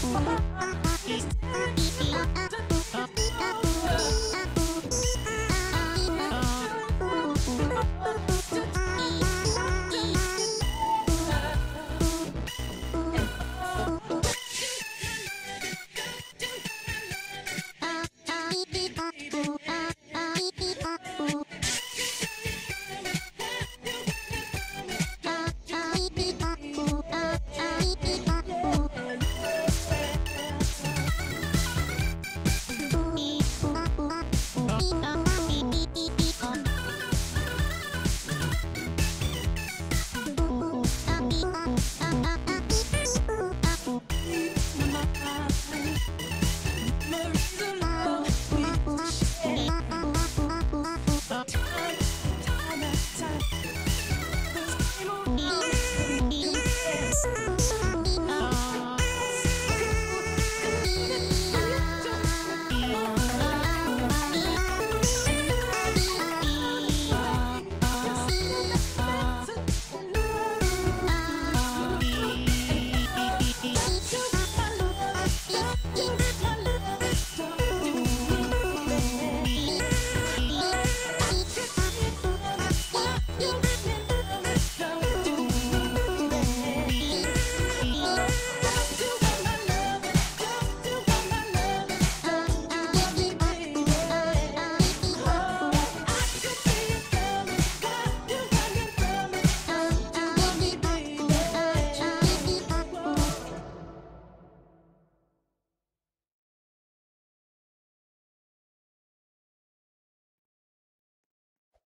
Thank you. Mary.